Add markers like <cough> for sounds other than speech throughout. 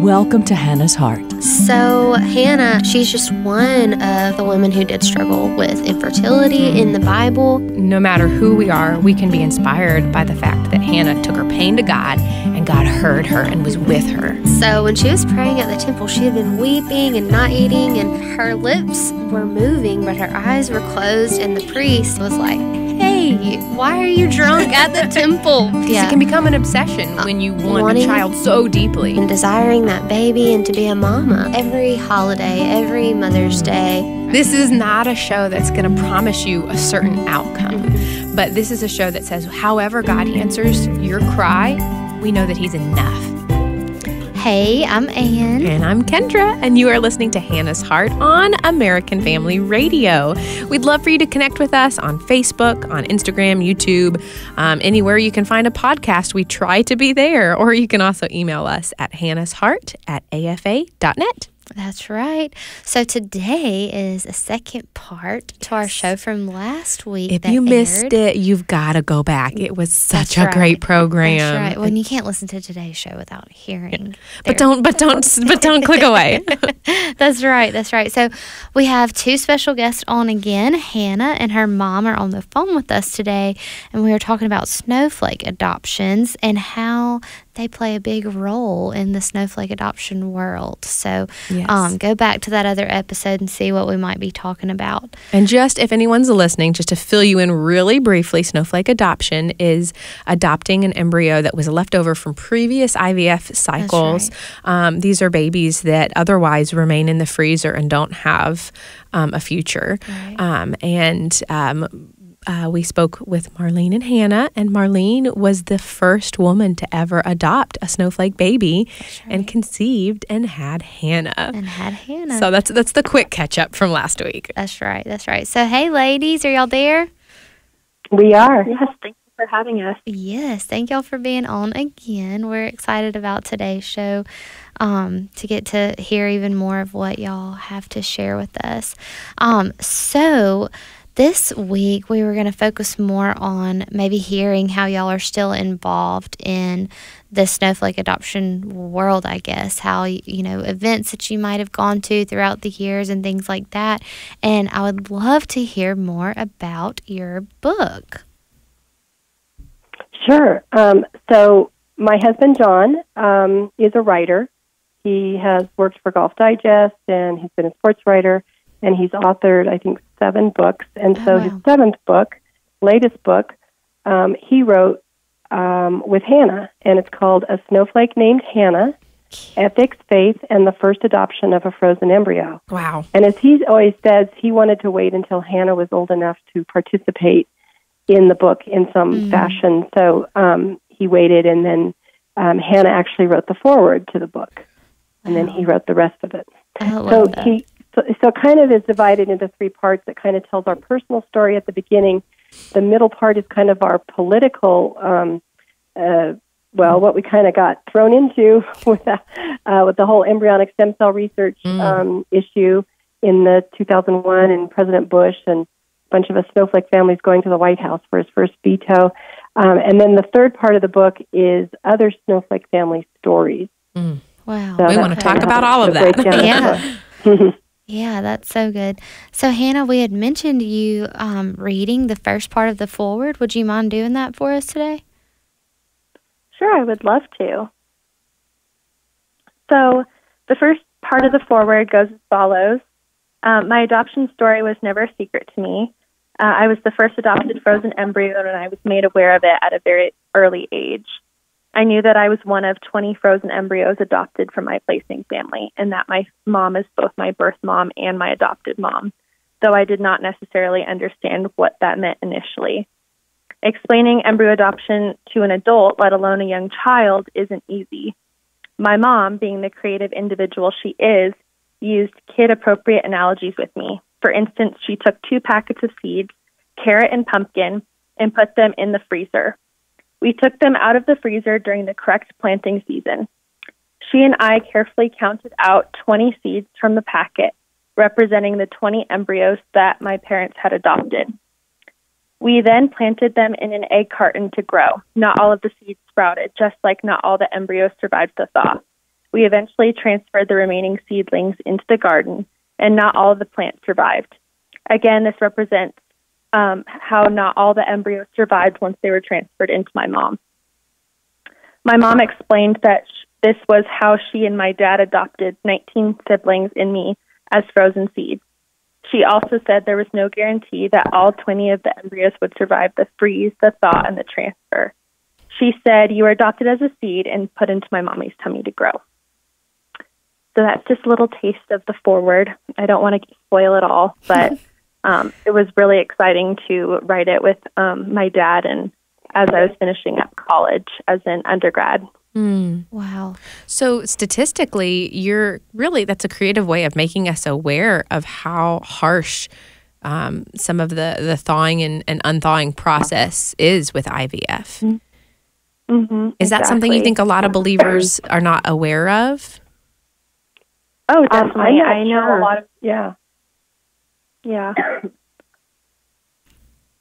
Welcome to Hannah's Heart. So, Hannah, she's just one of the women who did struggle with infertility in the Bible. No matter who we are, we can be inspired by the fact that Hannah took her pain to God and God heard her and was with her. So, when she was praying at the temple, she had been weeping and not eating, and her lips were moving, but her eyes were closed, and the priest was like, Hey, why are you drunk at the <laughs> temple? Yeah. It can become an obsession when you want Wanting a child so deeply. And desiring that baby and to be a mama. Every holiday, every Mother's Day. This is not a show that's going to promise you a certain outcome. Mm-hmm. But this is a show that says, however God answers your cry, we know that He's enough. Hey, I'm Ann. And I'm Kendra, and you are listening to Hannah's Heart on American Family Radio. We'd love for you to connect with us on Facebook, on Instagram, YouTube, um, anywhere you can find a podcast. We try to be there. Or you can also email us at hannahsheart at afa.net. That's right. So today is a second part yes. to our show from last week. If you missed it, you've got to go back. It was such That's a right. great program. That's right. Well, you can't listen to today's show without hearing. Yeah. But don't, but don't, but don't click away. <laughs> That's right. That's right. So we have two special guests on again. Hannah and her mom are on the phone with us today, and we are talking about snowflake adoptions and how they play a big role in the snowflake adoption world. So yes. um, go back to that other episode and see what we might be talking about. And just if anyone's listening, just to fill you in really briefly, snowflake adoption is adopting an embryo that was left over from previous IVF cycles. Right. Um, these are babies that otherwise remain in the freezer and don't have um, a future. Right. Um, and um, uh, we spoke with Marlene and Hannah, and Marlene was the first woman to ever adopt a snowflake baby, right. and conceived and had Hannah. And had Hannah. So that's that's the quick catch up from last week. That's right. That's right. So hey, ladies, are y'all there? We are. Yes. Thank you for having us. Yes. Thank y'all for being on again. We're excited about today's show. Um, to get to hear even more of what y'all have to share with us. Um, so this week, we were going to focus more on maybe hearing how y'all are still involved in the snowflake adoption world, I guess, how, you know, events that you might have gone to throughout the years and things like that. And I would love to hear more about your book. Sure. Um, so, my husband, John, um, is a writer. He has worked for Golf Digest and he's been a sports writer and he's authored, I think, seven books. And oh, so wow. his seventh book, latest book, um, he wrote um, with Hannah, and it's called A Snowflake Named Hannah Ethics, Faith, and the First Adoption of a Frozen Embryo. Wow. And as he always says, he wanted to wait until Hannah was old enough to participate in the book in some mm. fashion. So um, he waited, and then um, Hannah actually wrote the foreword to the book, and then he wrote the rest of it. I so that. he so, so kind of is divided into three parts. It kind of tells our personal story at the beginning. The middle part is kind of our political, um, uh, well, what we kind of got thrown into <laughs> with the, uh, with the whole embryonic stem cell research mm. um, issue in the 2001 and President Bush and a bunch of us snowflake families going to the White House for his first veto. Um, and then the third part of the book is other snowflake family stories. Mm. Wow. So we want to talk about all of that. yeah. <laughs> Yeah, that's so good. So, Hannah, we had mentioned you um, reading the first part of the foreword. Would you mind doing that for us today? Sure, I would love to. So, the first part of the foreword goes as follows um, My adoption story was never a secret to me. Uh, I was the first adopted frozen embryo, and I was made aware of it at a very early age. I knew that I was one of 20 frozen embryos adopted from my placing family, and that my mom is both my birth mom and my adopted mom, though I did not necessarily understand what that meant initially. Explaining embryo adoption to an adult, let alone a young child, isn't easy. My mom, being the creative individual she is, used kid appropriate analogies with me. For instance, she took two packets of seeds, carrot and pumpkin, and put them in the freezer. We took them out of the freezer during the correct planting season. She and I carefully counted out 20 seeds from the packet, representing the 20 embryos that my parents had adopted. We then planted them in an egg carton to grow. Not all of the seeds sprouted, just like not all the embryos survived the thaw. We eventually transferred the remaining seedlings into the garden, and not all of the plants survived. Again, this represents um, how not all the embryos survived once they were transferred into my mom. My mom explained that sh- this was how she and my dad adopted 19 siblings in me as frozen seeds. She also said there was no guarantee that all 20 of the embryos would survive the freeze, the thaw, and the transfer. She said, You were adopted as a seed and put into my mommy's tummy to grow. So that's just a little taste of the foreword. I don't want to spoil it all, but <laughs> um, it was really exciting to write it with um, my dad and as I was finishing up college as an undergrad. Mm. Wow. So statistically, you're really that's a creative way of making us aware of how harsh um, some of the the thawing and, and unthawing process is with IVF. Mm-hmm, Is that something you think a lot of believers are not aware of? Oh, Um, definitely. not I know sure. a lot of Yeah, yeah. <coughs>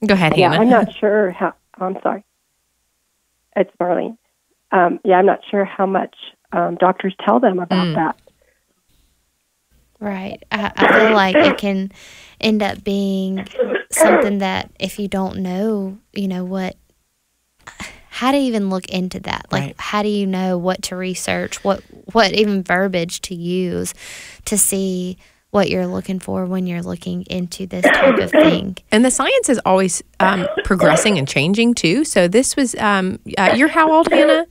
Go ahead, yeah. I'm not sure how. I'm sorry. It's Marlene. Um, yeah, I'm not sure how much um, doctors tell them about Mm. that. Right. I, I feel like it <coughs> can end up being something that if you don't know, you know, what, how to even look into that. Like, Right. how do you know what to research, what, what even verbiage to use to see what you're looking for when you're looking into this type of <coughs> thing? And the science is always um, progressing and changing too. So this was um, uh, you're how old, Hannah?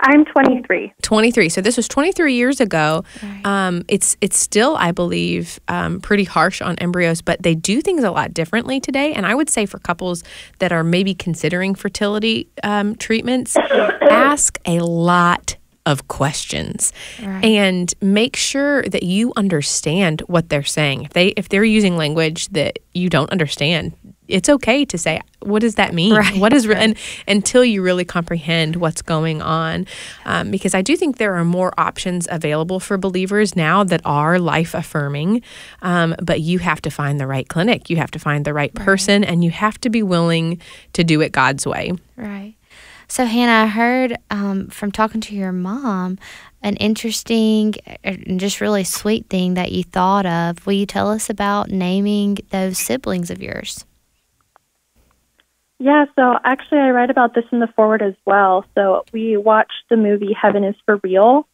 I'm 23. 23. So this was 23 years ago. Right. Um, it's it's still, I believe, um, pretty harsh on embryos, but they do things a lot differently today. And I would say for couples that are maybe considering fertility um, treatments, <coughs> ask a lot of questions Right. and make sure that you understand what they're saying. If they if they're using language that you don't understand, it's okay to say, "What does that mean? Right, What is <laughs> and until you really comprehend what's going on, um, because I do think there are more options available for believers now that are life affirming, um, but you have to find the right clinic, you have to find the right person, and you have to be willing to do it God's way. Right. So, Hannah, I heard um, from talking to your mom an interesting uh, and just really sweet thing that you thought of. Will you tell us about naming those siblings of yours? Yeah, so actually, I write about this in the foreword as well. So we watched the movie Heaven is for Real,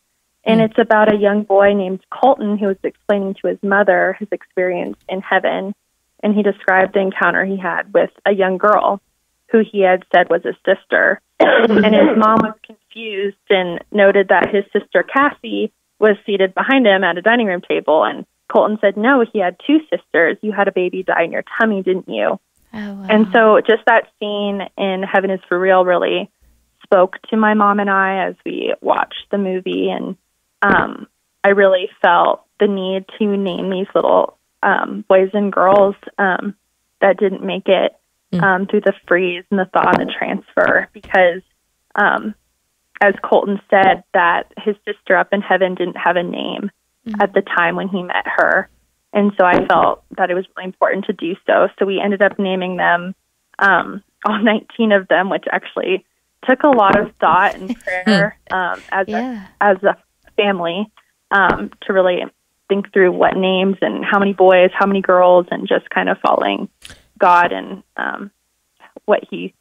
and it's about a young boy named Colton who was explaining to his mother his experience in heaven. And he described the encounter he had with a young girl who he had said was his sister. And his mom was confused and noted that his sister Cassie was seated behind him at a dining room table. And Colton said, No, he had two sisters. You had a baby die in your tummy, didn't you? Oh, wow. And so just that scene in Heaven is for Real really spoke to my mom and I as we watched the movie and um I really felt the need to name these little um boys and girls um that didn't make it um through the freeze and the thaw and the transfer because um as Colton said that his sister up in heaven didn't have a name at the time when he met her. And so I felt that it was really important to do so. So we ended up naming them, um, all <laughs> 19 of them, which actually took a lot of thought and <laughs> prayer um, as, Yeah. a, as a family um, to really think through what names and how many boys, how many girls, and just kind of following God and um, what He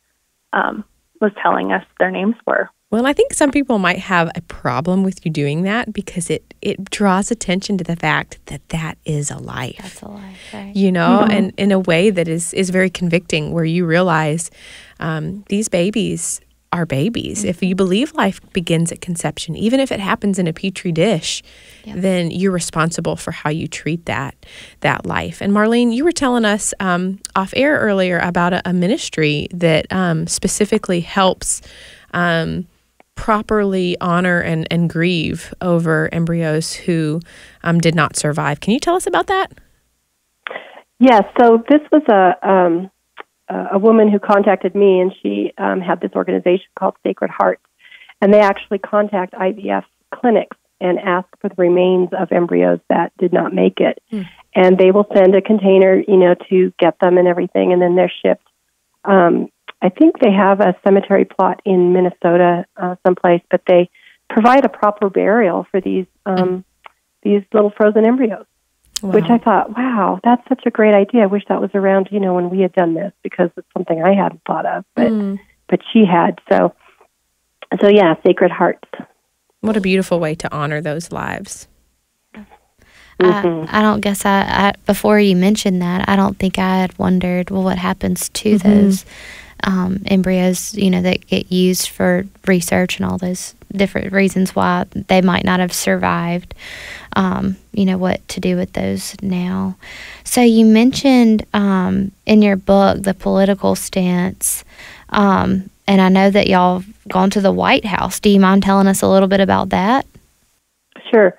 um, was telling us their names were. Well, I think some people might have a problem with you doing that because it it draws attention to the fact that that is a life. That's a life, right? you know, and in a way that is is very convicting, where you realize um, these babies are babies. If you believe life begins at conception, even if it happens in a petri dish, Yeah. then you're responsible for how you treat that that life. And Marlene, you were telling us um, off air earlier about a, a ministry that um, specifically helps. Um, properly honor and, and grieve over embryos who um, did not survive. Can you tell us about that? Yes. so this was a a woman who contacted me, and she um, had this organization called Sacred Hearts, and they actually contact IVF clinics and ask for the remains of embryos that did not make it, and they will send a container, you know, to get them and everything, and then they're shipped. Um, I think they have a cemetery plot in Minnesota, uh, someplace, but they provide a proper burial for these um, these little frozen embryos. Wow. Which I thought, wow, that's such a great idea. I wish that was around, you know, when we had done this because it's something I hadn't thought of, but Mm. but she had. So so yeah, Sacred Hearts. What a beautiful way to honor those lives. Mhm. I, I don't guess I, I before you mentioned that I don't think I had wondered well what happens to Mm-hmm. those um, embryos you know that get used for research and all those different reasons why they might not have survived um, you know what to do with those now so you mentioned um, in your book the political stance um, and I know that y'all gone to the White House do you mind telling us a little bit about that Sure.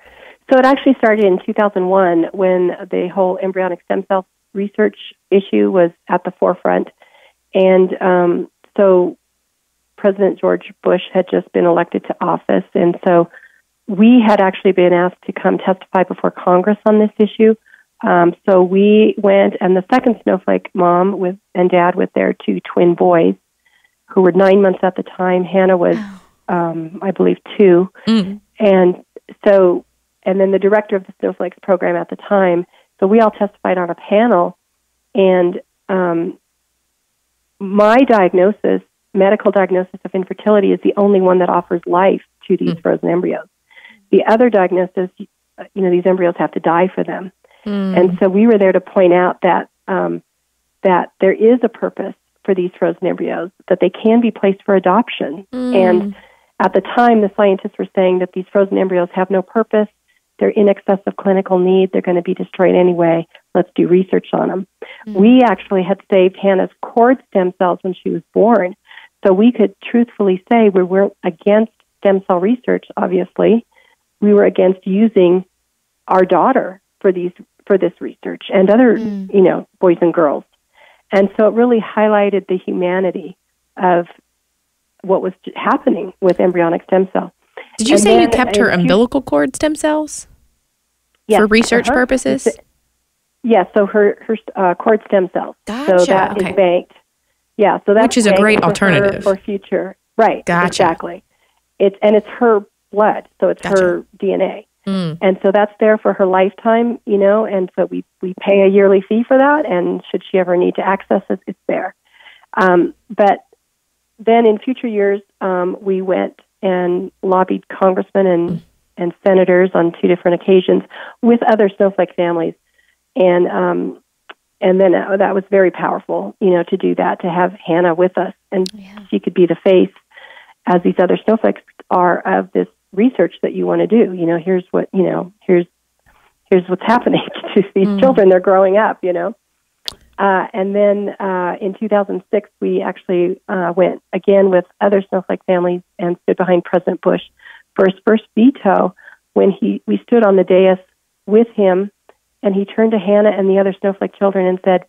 So it actually started in 2001 when the whole embryonic stem cell research issue was at the forefront. And um, so President George Bush had just been elected to office. And so we had actually been asked to come testify before Congress on this issue. Um, so we went, and the second snowflake mom with and dad with their two twin boys, who were nine months at the time. Hannah was, um, I believe, two. Mm. And so, and then the director of the Snowflakes program at the time. So we all testified on a panel, and um, my diagnosis, medical diagnosis of infertility, is the only one that offers life to these frozen embryos. The other diagnosis, uh, you know, these embryos have to die for them. Mm. And so we were there to point out that um, that there is a purpose for these frozen embryos, that they can be placed for adoption. And at the time, the scientists were saying that these frozen embryos have no purpose. They're in excess of clinical need. They're going to be destroyed anyway. Let's do research on them. We actually had saved Hannah's cord stem cells when she was born. So we could truthfully say we weren't against stem cell research, obviously. We were against using our daughter for these for this research and other, Mm. you know, boys and girls. And so it really highlighted the humanity of what was happening with embryonic stem cell. Did you and say you kept her umbilical cord stem cells Yes, for research purposes? Yes, so her her uh, cord stem cells. Gotcha, So that is okay. banked. Yeah, so that's Which is a great alternative. for future. Right. Gotcha. Exactly. It's and it's her blood, so it's Gotcha. her DNA. Mm. And so that's there for her lifetime, you know, and so we, we pay a yearly fee for that, and should she ever need to access it, it's there. Um, but then in future years, um, we went and lobbied congressmen and, and senators on two different occasions with other snowflake families. And, um, and then uh, that was very powerful, you know, to do that, to have Hannah with us, and Yeah. she could be the face, as these other snowflakes are, of this research that you want to do. You know, here's what you know. Here's here's what's happening <laughs> to these children. They're growing up. You know. Uh, and then uh, in 2006, we actually uh, went again with other snowflake families and stood behind President Bush for his first veto when he we stood on the dais with him, and he turned to Hannah and the other snowflake children and said,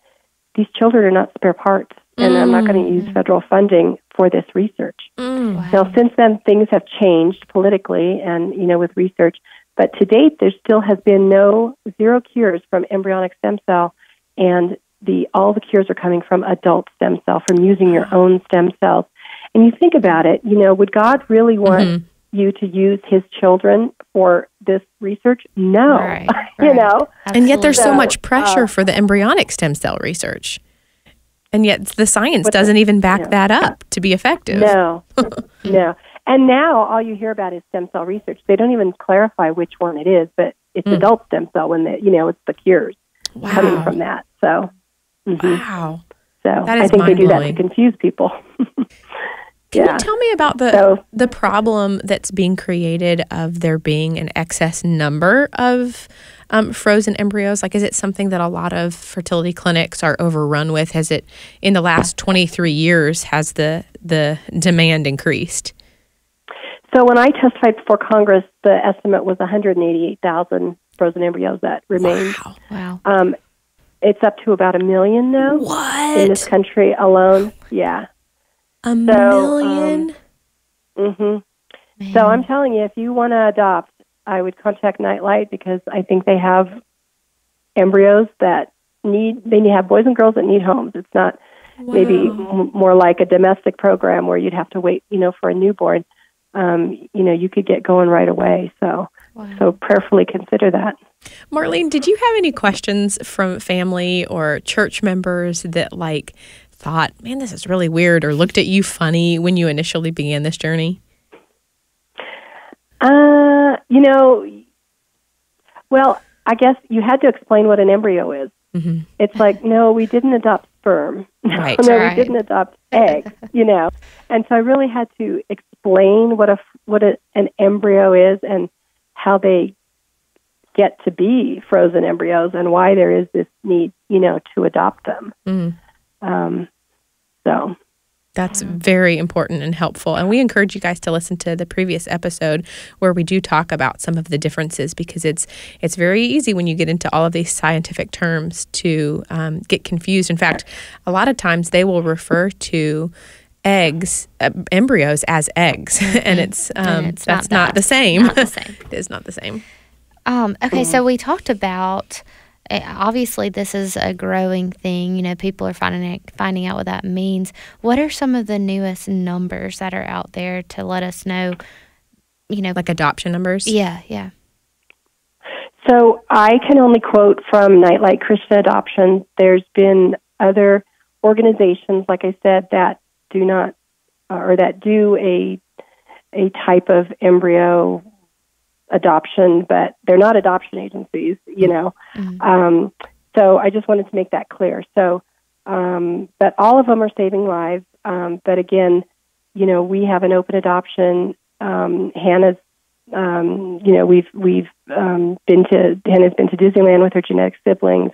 "These children are not spare parts, and I'm not going to use federal funding for this research." Mm. Now, since then, things have changed politically and, you know, with research. But to date, there still has been no zero cures from embryonic stem cell, and the all the cures are coming from adult stem cell, from using your own stem cells. And you think about it, you know, would God really want Mhm. You to use His children for this research? No, Right, <laughs> you right. know. And yet there's so So, much pressure uh, for the embryonic stem cell research. And yet the science doesn't even back yeah. that up to be effective. No, <laughs> no. And now all you hear about is stem cell research. They don't even clarify which one it is, but it's Mm. adult stem cell when the you know it's the cures coming from that. So, mhm. Wow. so That I think they do that to confuse people. <laughs> Can yeah. you tell me about the So- the problem that's being created of there being an excess number of um, frozen embryos? Like, is it something that a lot of fertility clinics are overrun with? Has it in the last twenty three years has the the demand increased? So when I testified before Congress, the estimate was 188,000 frozen embryos that remained. Wow. Wow. Um, it's up to about a million now What? in this country alone. Yeah. A um, million? hmm So I'm telling you, if you want to adopt, I would contact Nightlight because I think they have embryos that need they have boys and girls that need homes. It's not maybe m- more like a domestic program where you'd have to wait, you know, for a newborn. um, you know, you could get going right away. So, Wow. so prayerfully consider that. Marlene, did you have any questions from family or church members that like thought, man, this is really weird or looked at you funny when you initially began this journey? Uh, you know, well, I guess you had to explain what an embryo is. hmm It's like, no, we didn't adopt sperm. Right. <laughs> no, Right. we didn't adopt eggs, <laughs> you know. And so I really had to explain what a what a, an embryo is and how they get to be frozen embryos and why there is this need, you know, to adopt them. Mm. Um, so That's very important and helpful. And we encourage you guys to listen to the previous episode where we do talk about some of the differences because it's it's very easy when you get into all of these scientific terms to um, get confused. In fact, a lot of times they will refer to eggs, uh, embryos as eggs, <laughs> and it's um, And it's that's not not, that. the same. Not the same. <laughs> it is not the same. Um, okay, Mm-hmm. so we talked about obviously this is a growing thing. You know, people are finding it, finding out what that means. What are some of the newest numbers that are out there to let us know? You know, Like adoption numbers. yeah, yeah. So I can only quote from Nightlight Christian Adoption. There's been other organizations, like I said, that do not uh, or that do a a type of embryo adoption, but they're not adoption agencies, you know. Mhm. Um, so I just wanted to make that clear. So, um, but all of them are saving lives. Um, but again, you know, we have an open adoption. Um, Hannah's um, you know, we've we've um, been to Hannah's been to Disneyland with her genetic siblings.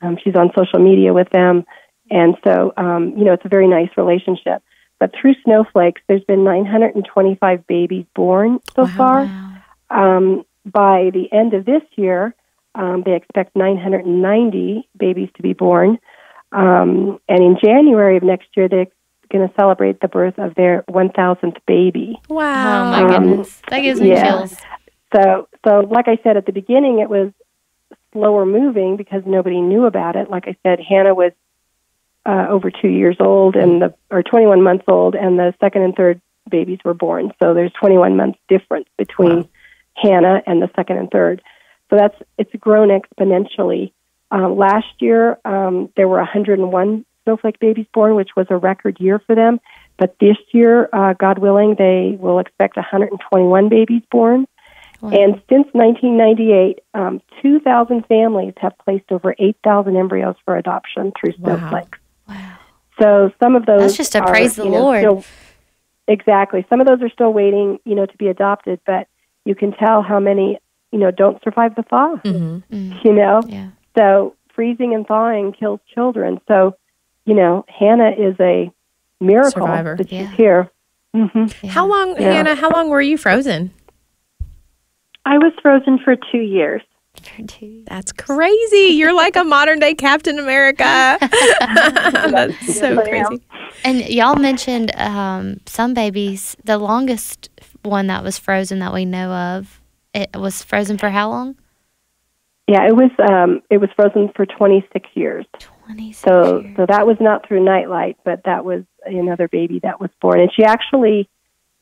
Um, she's on social media with them, and so um, you know, it's a very nice relationship. But through Snowflakes, there's been 925 babies born so far. Wow. Um, by the end of this year, um, they expect 990 babies to be born, um, and in January of next year, they're going to celebrate the birth of their 1,000th baby. Oh Wow. my Um, goodness, that gives me yeah. chills. So, so like I said at the beginning, it was slower moving because nobody knew about it. Like I said, Hannah was uh, over two years old and the or 21 months old, and the second and third babies were born. So there's 21 months difference between Wow. Hannah and the second and third. So that's it's grown exponentially. Um, last year, um, there were 101 snowflake babies born, which was a record year for them. But this year, uh, God willing, they will expect 121 babies born. Wow. And since 1998, um, 2,000 families have placed over 8,000 embryos for adoption through Wow. snowflakes. Wow. So some of those That's just a are, praise the know, Lord. still- exactly. Some of those are still waiting, you know, to be adopted, but you can tell how many, you know, don't survive the thaw. hmm Mm, You know, yeah. so freezing and thawing kills children. So, you know, Hannah is a miracle Survivor. that she's Yeah. here. hmm yeah. How long, Yeah. Hannah? How long were you frozen? I was frozen for two years. Two- That's crazy. You're like a modern day Captain America. <laughs> <laughs> That's so Yes, I am. crazy. And y'all mentioned um, some babies. The longest one that was frozen that we know of, it was frozen for how long? Yeah, it was um, it was frozen for 26 years. Twenty six So years. so that was not through Nightlight, but that was another baby that was born, and she actually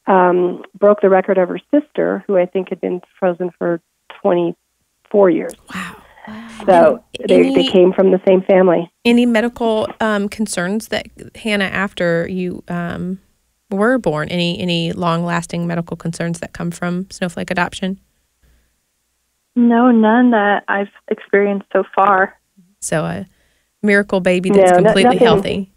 um, broke the record of her sister, who I think had been frozen for 24 years. Wow. Wow. So they, any- they came from the same family. Any medical um, concerns that Hannah, after you um, were born, any any long lasting medical concerns that come from snowflake adoption? No, none that I've experienced so far. So a miracle baby that's No, completely nothing- healthy.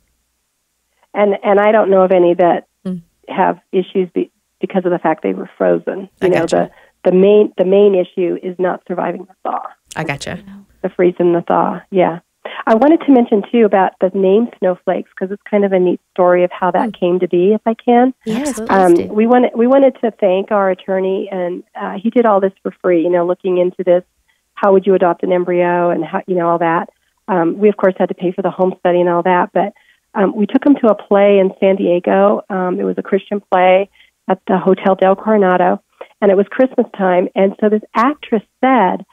And and I don't know of any that Mm. have issues be, because of the fact they were frozen. I You know, gotcha. the the main the main issue is not surviving the thaw. I gotcha. the freeze and the thaw. Yeah. I wanted to mention too about the name snowflakes because it's kind of a neat story of how that came to be, if I can. Yes, Um, do. we wanted we wanted to thank our attorney, and uh, he did all this for free. You know, looking into this, how would you adopt an embryo, and how you know all that. Um, we of course had to pay for the home study and all that, but um, we took him to a play in San Diego. Um, it was a Christian play at the Hotel Del Coronado, and it was Christmas time. And so this actress said,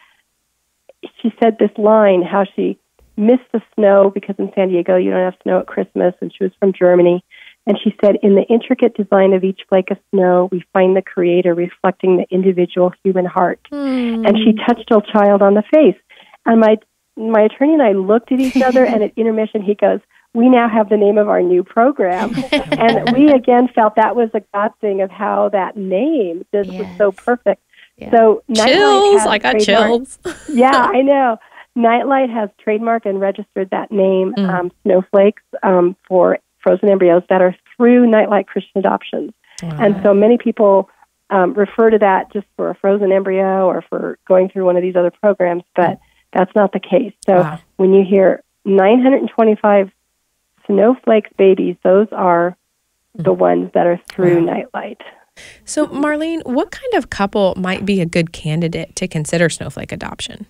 she said this line how she missed the snow because in San Diego you don't have snow at Christmas, and she was from Germany. And she said, in the intricate design of each flake of snow, we find the Creator reflecting the individual human heart. Mm. And she touched her child on the face. And my my attorney and I looked at each other, and at <laughs> intermission, he goes, "We now have the name of our new program." <laughs> and we again felt that was a God thing of how that name just was so perfect. Yeah. So chills. I got chills. yeah, <laughs> I know. Nightlight has trademarked and registered that name, Mm. um, Snowflakes, um, for frozen embryos that are through Nightlight Christian Adoptions. And so many people um, refer to that just for a frozen embryo or for going through one of these other programs, but that's not the case. So Wow. when you hear 925 Snowflakes babies, those are the ones that are through Nightlight. So, Marlene, what kind of couple might be a good candidate to consider snowflake adoption?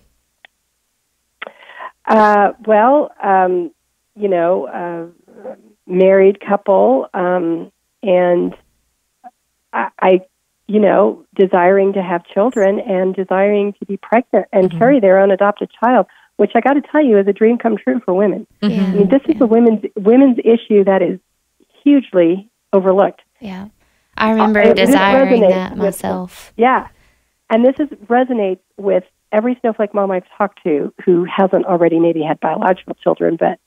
Uh, well, um, you know, uh, married couple, um, and I, I, you know, desiring to have children and desiring to be pregnant and carry their own adopted child, which I got to tell you is a dream come true for women. Yeah. I mean, this is a women's women's issue that is hugely overlooked. Yeah. I remember this desiring that with- myself. Yeah. And this is resonates with every snowflake mom I've talked to who hasn't already maybe had biological children, but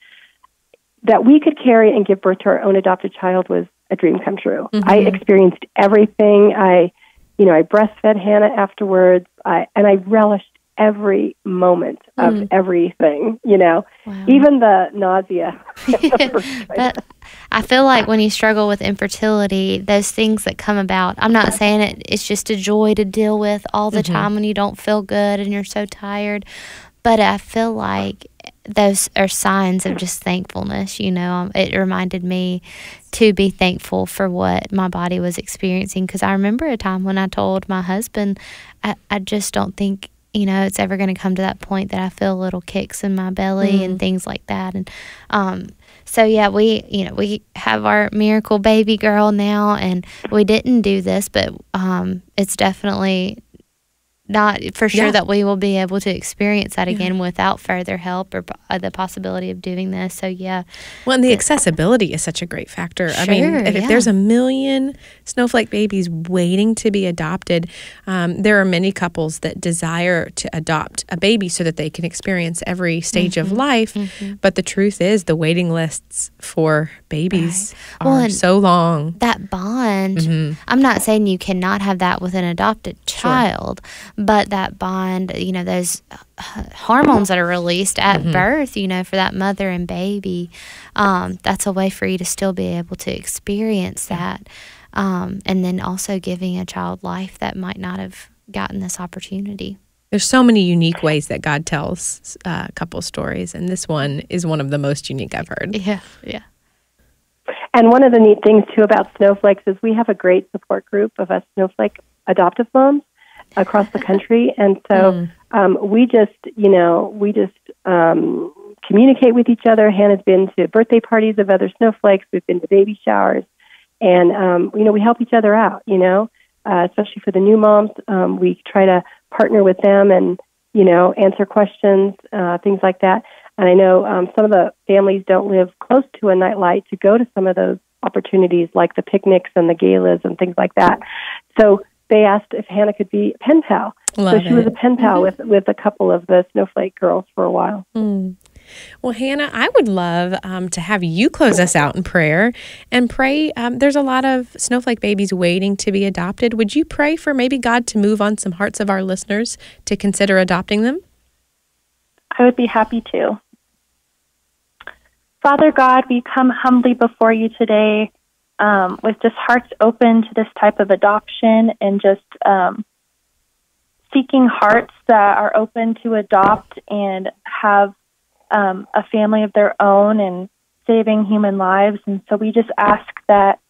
that we could carry and give birth to our own adopted child was a dream come true. Mm-hmm. I experienced everything. I, you know, I breastfed Hannah afterwards. I and I relished every moment of mm. everything. You know, Wow. even the nausea. the first time. But I feel like when you struggle with infertility, those things that come about, I'm not saying it, it's just a joy to deal with all the time when you don't feel good and you're so tired. But I feel like those are signs of just thankfulness. You know, Um, it reminded me to be thankful for what my body was experiencing. Because I remember a time when I told my husband, I, I just don't think you know it's ever going to come to that point that I feel little kicks in my belly and things like that. And um, so yeah, we you know we have our miracle baby girl now, and we didn't do this, but um, it's definitely not for sure Yeah. that we will be able to experience that again without further help or uh, the possibility of doing this. So yeah, Well, and the accessibility is such a great factor. Sure, I mean, Sure, if, if there's a million snowflake babies waiting to be adopted, um, there are many couples that desire to adopt a baby so that they can experience every stage Mm-hmm. of life. But the truth is, the waiting lists for babies Well, are and- so long. that bond Mm-hmm. i'm not saying you cannot have that with an adopted child but that bond you know those uh, hormones that are released at Mm-hmm. birth you know for that mother and baby um, that's a way for you to still be able to experience that um, and then also giving a child life that might not have gotten this opportunity There's so many unique ways that God tells uh, couple stories, and this one is one of the most unique I've heard. yeah yeah And one of the neat things too about snowflakes is we have a great support group of us snowflake adoptive moms across the country, and so um, we just, you know, we just um, communicate with each other. Hannah's been to birthday parties of other snowflakes. We've been to baby showers, and um, you know, we help each other out. You know, uh, especially for the new moms, um, we try to partner with them and you know answer questions, uh, things like that. And I know um, some of the families don't live close to a nightlight to go to some of those opportunities, like the picnics and the galas and things like that. So they asked if Hannah could be a pen pal. Love so she was a pen pal with with a couple of the snowflake girls for a while. Well, Hannah, I would love um, to have you close us out in prayer and pray. Um, there's a lot of snowflake babies waiting to be adopted. Would you pray for maybe God to move on some hearts of our listeners to consider adopting them? I would be happy to. Father God, we come humbly before you today um, with just hearts open to this type of adoption and just um, seeking hearts that are open to adopt and have um, a family of their own and saving human lives. And so we just ask that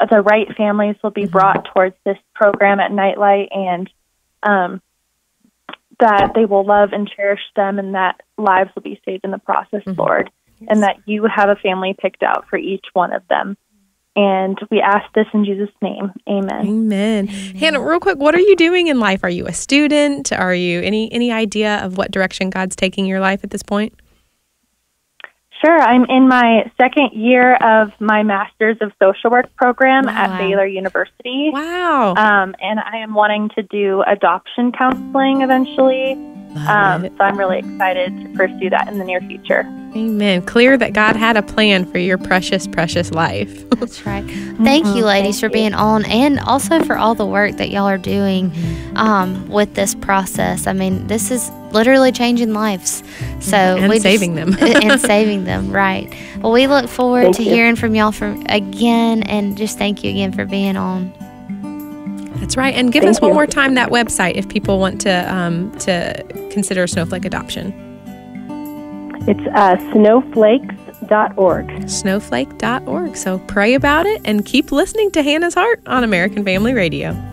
the right families will be brought towards this program at Nightlight and um, that they will love and cherish them and that lives will be saved in the process, Lord, and that you have a family picked out for each one of them. And we ask this in Jesus' name. Amen. Amen. Hannah, real quick, what are you doing in life? Are you a student? Are you any any idea of what direction God's taking your life at this point? Sure. I'm in my second year of my Master's of Social Work program Wow. at Baylor University. Wow. Um, and I am wanting to do adoption counseling eventually. Love Um, so I'm really excited to pursue that in the near future. Amen. Clear that God had a plan for your precious, precious life. <laughs> That's right. Thank you, ladies, for being on and also for all the work that y'all are doing um, with this process. I mean, this is literally changing lives. So And we just- saving them. <laughs> and <laughs> saving them, right. Well, we look forward Thank to you. hearing from y'all from again and just thank you again for being on. That's right. And give Thank us one you. more time that website if people want to um, to consider snowflake adoption. It's uh, snowflakes.org. Snowflake.org. So pray about it and keep listening to Hannah's Heart on American Family Radio.